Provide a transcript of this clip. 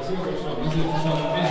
Спасибо большое.